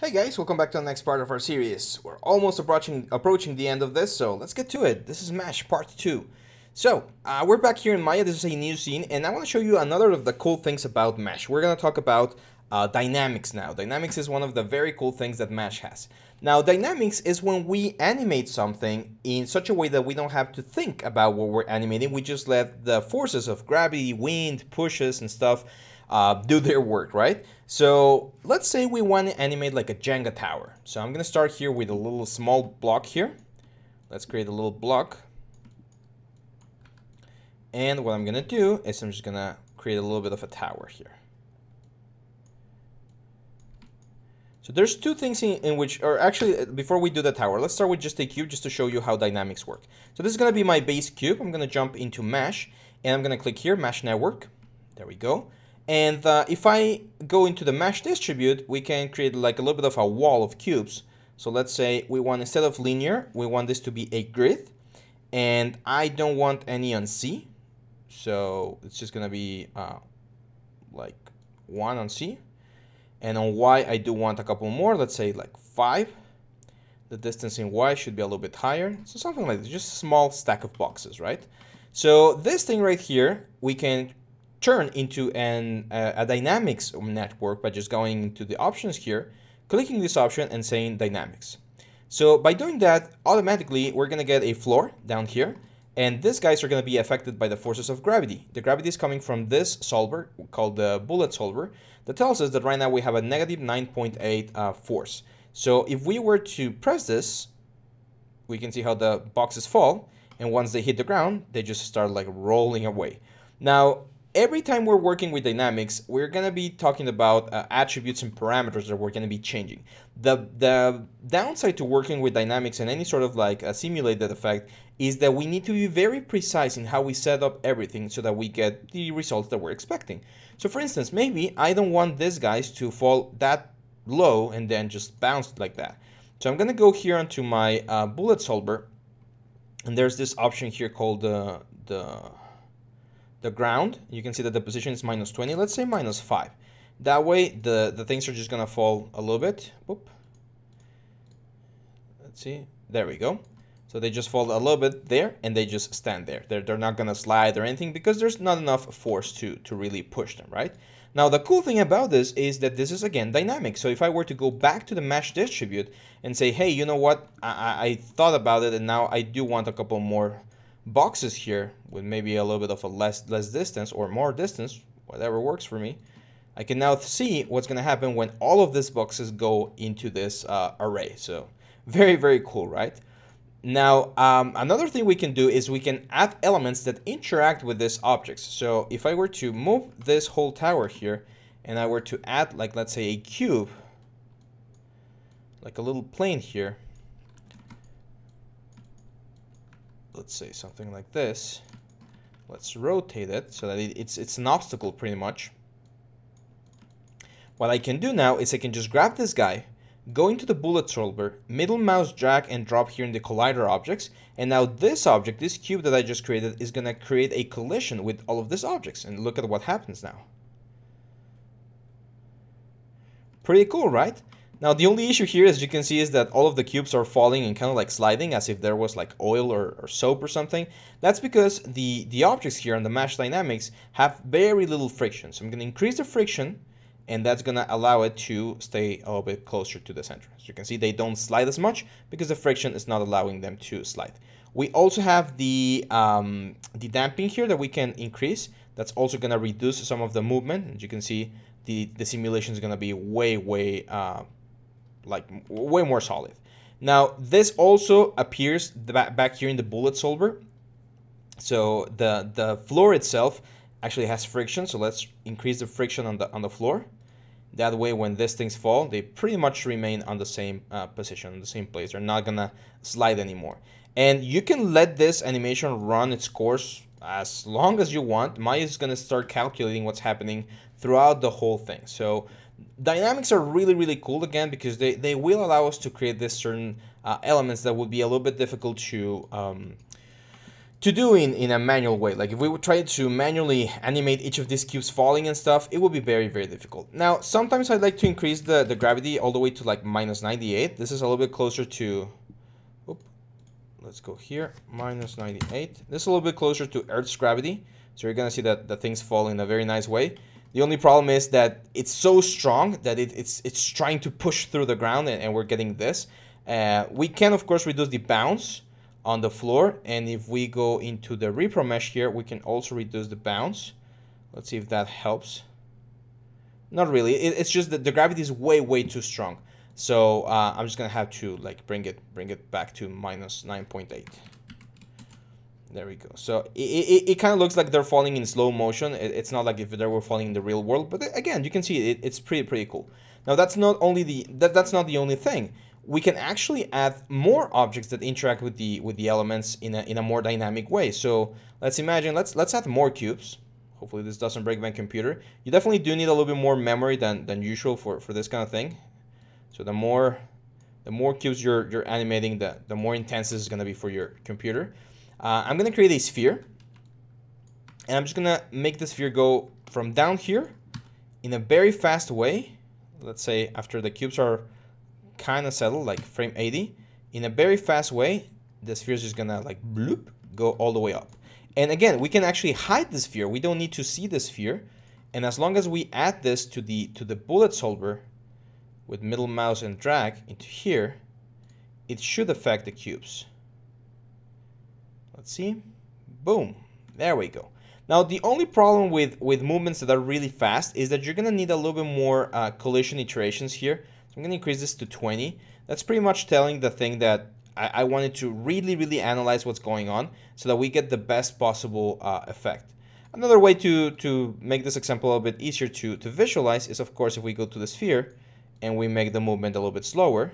Hey guys, welcome back to the next part of our series. We're almost approaching approaching the end of this, so let's get to it. This is MASH Part 2. So, uh, we're back here in Maya, this is a new scene, and I want to show you another of the cool things about MASH. We're going to talk about uh, dynamics now. Dynamics is one of the very cool things that MASH has. Now, dynamics is when we animate something in such a way that we don't have to think about what we're animating. We just let the forces of gravity, wind, pushes, and stuff uh, do their work, right? So let's say we want to animate like a Jenga tower. So I'm going to start here with a little small block here. Let's create a little block. And what I'm going to do is I'm just going to create a little bit of a tower here. So there's two things in, in, which, or actually before we do the tower, let's start with just a cube just to show you how dynamics work. So this is going to be my base cube. I'm going to jump into MASH and I'm going to click here, MASH network. There we go. And uh, if I go into the MASH distribute, we can create like a little bit of a wall of cubes. So let's say we want, instead of linear, we want this to be a grid. And I don't want any on Z. So it's just gonna be uh, like one on Z. And on Y, I do want a couple more, let's say like five. The distance in Y should be a little bit higher. So something like this, just a small stack of boxes, right? So this thing right here, we can turn into an, uh, a dynamics network by just going into the options here, clicking this option and saying dynamics. So by doing that, automatically we're going to get a floor down here, and these guys are going to be affected by the forces of gravity. The gravity is coming from this solver called the bullet solver that tells us that right now we have a negative 9.8 uh, force. So if we were to press this, we can see how the boxes fall, and once they hit the ground, they just start like rolling away. Now, every time we're working with dynamics, we're going to be talking about uh, attributes and parameters that we're going to be changing. The, the downside to working with dynamics and any sort of like a simulated effect is that we need to be very precise in how we set up everything so that we get the results that we're expecting. So for instance, maybe I don't want these guys to fall that low and then just bounce like that. So I'm going to go here onto my uh, bullet solver and there's this option here called uh, the the ground, you can see that the position is minus 20. Let's say minus 5. That way, the, the things are just going to fall a little bit. Whoop. Let's see. There we go. So they just fall a little bit there, and they just stand there. They're, they're not going to slide or anything because there's not enough force to, to really push them, right? Now, the cool thing about this is that this is, again, dynamic. So if I were to go back to the MASH distribute and say, hey, you know what? I, I thought about it, and now I do want a couple more boxes here with maybe a little bit of a less less distance or more distance, whatever works for me, I can now see what's going to happen when all of these boxes go into this uh, array. So very, very cool, right? Now, um, another thing we can do is we can add elements that interact with these objects. So if I were to move this whole tower here and I were to add like, let's say a cube, like a little plane here, let's say something like this. Let's rotate it so that it's, it's an obstacle pretty much. What I can do now is I can just grab this guy, go into the bullet solver, middle mouse drag and drop here in the collider objects, and now this object, this cube that I just created, is going to create a collision with all of these objects, and look at what happens now. Pretty cool, right? Now the only issue here, as you can see, is that all of the cubes are falling and kind of like sliding as if there was like oil or, or, soap or something. That's because the, the objects here on the MASH dynamics have very little friction. So I'm going to increase the friction and that's going to allow it to stay a little bit closer to the center. As you can see, they don't slide as much because the friction is not allowing them to slide. We also have the, um, the damping here that we can increase. That's also going to reduce some of the movement. As you can see, the, the simulation is going to be way, way uh, like way more solid. Now, this also appears back here in the bullet solver. So the, the floor itself actually has friction. So let's increase the friction on the, on the floor. That way, when these things fall, they pretty much remain on the same uh, position, the same place. They're not gonna slide anymore. And you can let this animation run its course as long as you want. Maya is gonna start calculating what's happening throughout the whole thing. So dynamics are really really cool again because they, they will allow us to create this certain uh, elements that would be a little bit difficult to um, to do in, in a manual way. Like if we would try to manually animate each of these cubes falling and stuff, it would be very, very difficult. Now, sometimes I'd like to increase the, the gravity all the way to like minus 98. This is a little bit closer to, oop, let's go here, minus 98. This is a little bit closer to Earth's gravity. So you're gonna see that the things fall in a very nice way. The only problem is that it's so strong that it, it's it's trying to push through the ground and, and we're getting this. Uh, we can of course reduce the bounce on the floor and if we go into the repro mesh here we can also reduce the bounce. Let's see if that helps. Not really, it, it's just that the gravity is way way too strong. So uh, I'm just gonna have to like bring it bring it back to minus 9.8. There we go. So it, it, it kind of looks like they're falling in slow motion. It, it's not like if they were falling in the real world, but uh, again, you can see it, it's pretty, pretty cool. Now that's not only the, that, that's not the only thing. We can actually add more objects that interact with the, with the elements in a, in a more dynamic way. So let's imagine, let's, let's add more cubes. Hopefully this doesn't break my computer. You definitely do need a little bit more memory than, than usual for, for this kind of thing. So the more, the more cubes you're, you're animating, the, the more intense this is going to be for your computer. Uh, I'm going to create a sphere. And I'm just going to make the sphere go from down here in a very fast way. Let's say after the cubes are kind of settled, like frame 80. In a very fast way, the sphere is just going to like bloop, go all the way up. And again, we can actually hide the sphere. We don't need to see the sphere. And as long as we add this to the to the bullet solver with middle mouse and drag into here, it should affect the cubes. Let's see. Boom. There we go. Now, the only problem with, with movements that are really fast is that you're going to need a little bit more uh, collision iterations here. So I'm going to increase this to 20. That's pretty much telling the thing that I, I wanted to really, really analyze what's going on so that we get the best possible uh, effect. Another way to, to make this example a little bit easier to, to visualize is, of course, if we go to the sphere and we make the movement a little bit slower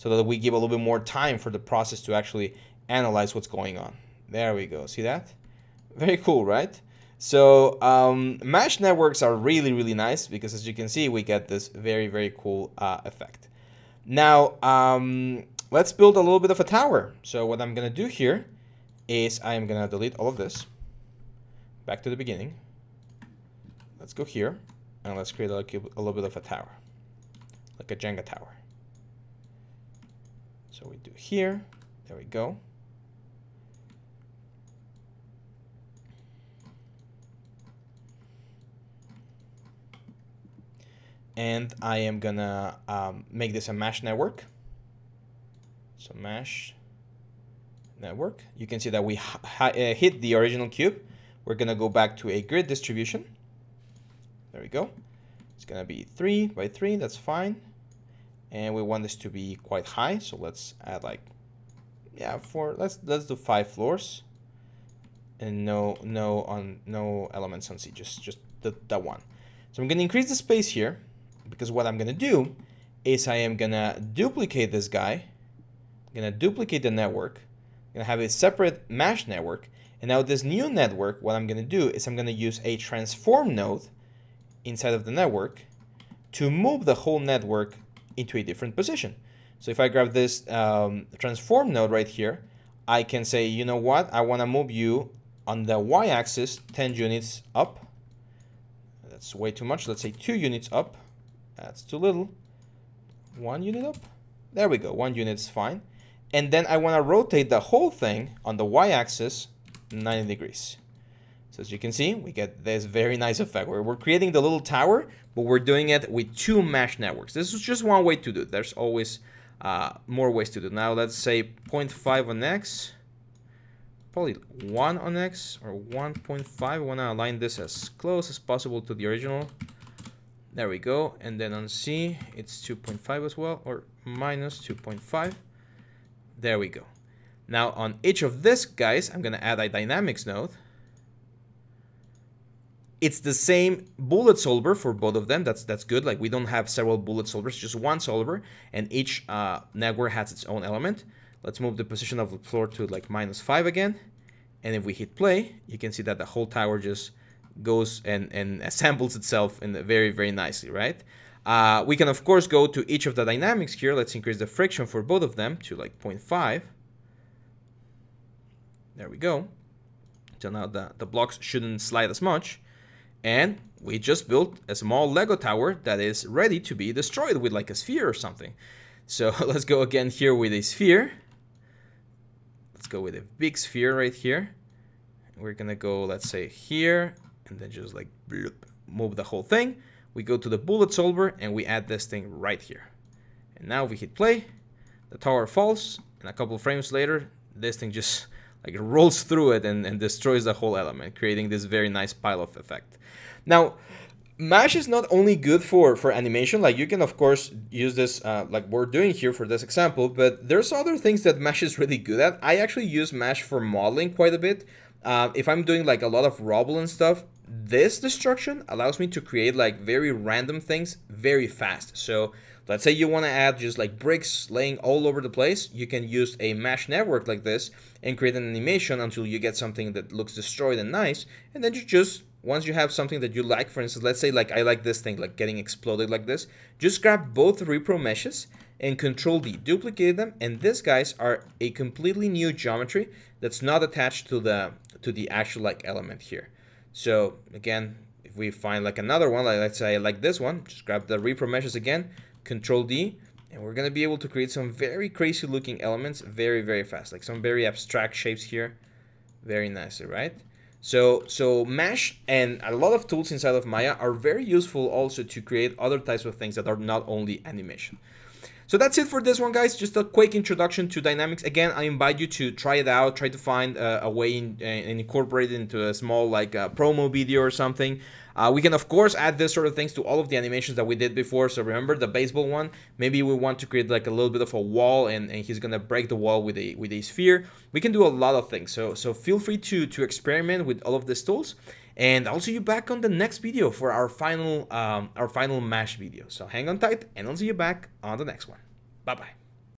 so that we give a little bit more time for the process to actually analyze what's going on. There we go. See that? Very cool, right? So um, MASH networks are really, really nice because as you can see, we get this very, very cool uh, effect. Now, um, let's build a little bit of a tower. So what I'm going to do here is I'm going to delete all of this. Back to the beginning. Let's go here and let's create a, a little bit of a tower, like a Jenga tower. So we do here, there we go. And I am gonna um, make this a MASH network. So MASH network. You can see that we uh, hit the original cube. We're gonna go back to a grid distribution. There we go. It's gonna be three by three, that's fine. And we want this to be quite high, so let's add like, yeah, four, let's, let's do five floors. And no, no on, no elements on Z, just, just the, that one. So I'm gonna increase the space here because what I'm going to do is I am going to duplicate this guy. I'm going to duplicate the network. I'm going to have a separate MASH network. And now this new network, what I'm going to do is I'm going to use a transform node inside of the network to move the whole network into a different position. So if I grab this um, transform node right here, I can say, you know what, I want to move you on the y-axis 10 units up. That's way too much. Let's say two units up. That's too little. One unit up. There we go. One unit is fine. And then I want to rotate the whole thing on the y-axis 90 degrees. So as you can see, we get this very nice effect where we're creating the little tower, but we're doing it with two MASH networks. This is just one way to do it. There's always uh, more ways to do it. Now let's say 0.5 on X, probably 1 on X or 1.5. I want to align this as close as possible to the original. There we go. And then on Z, it's 2.5 as well, or minus 2.5. There we go. Now on each of these guys, I'm going to add a dynamics node. It's the same bullet solver for both of them. That's that's good. Like we don't have several bullet solvers, just one solver, and each uh, network has its own element. Let's move the position of the floor to like minus five again. And if we hit play, you can see that the whole tower just goes and, and assembles itself in very, very nicely, right? Uh, we can, of course, go to each of the dynamics here. Let's increase the friction for both of them to like 0.5. There we go. So now the, the blocks shouldn't slide as much. And we just built a small Lego tower that is ready to be destroyed with like a sphere or something. So let's go again here with a sphere. Let's go with a big sphere right here. We're gonna go, let's say here, and then just like bloop, move the whole thing. We go to the bullet solver and we add this thing right here. And now we hit play, the tower falls, and a couple frames later, this thing just like rolls through it and, and destroys the whole element, creating this very nice pile of effect. Now, MASH is not only good for, for animation, like you can of course use this uh, like we're doing here for this example, but there's other things that MASH is really good at. I actually use MASH for modeling quite a bit. Uh, if I'm doing like a lot of rubble and stuff, this destruction allows me to create like very random things very fast. So let's say you want to add just like bricks laying all over the place, you can use a MASH network like this and create an animation until you get something that looks destroyed and nice, and then you just once you have something that you like, for instance, let's say like I like this thing, like getting exploded like this, just grab both repro meshes and control D, duplicate them, and these guys are a completely new geometry that's not attached to the to the actual like element here. So again, if we find like another one, like let's say like this one, just grab the repro meshes again, control D, and we're gonna be able to create some very crazy looking elements very, very fast, like some very abstract shapes here. Very nicely, right? So, so MASH and a lot of tools inside of Maya are very useful also to create other types of things that are not only animation. So that's it for this one, guys. Just a quick introduction to Dynamics. Again, I invite you to try it out, try to find uh, a way in, uh, and incorporate it into a small like uh, promo video or something. Uh, we can, of course, add this sort of things to all of the animations that we did before. So remember the baseball one? Maybe we want to create like a little bit of a wall and, and he's going to break the wall with a with a sphere. We can do a lot of things. So so feel free to, to experiment with all of these tools. And I'll see you back on the next video for our final um, our final MASH video. So hang on tight and I'll see you back on the next one. Bye bye.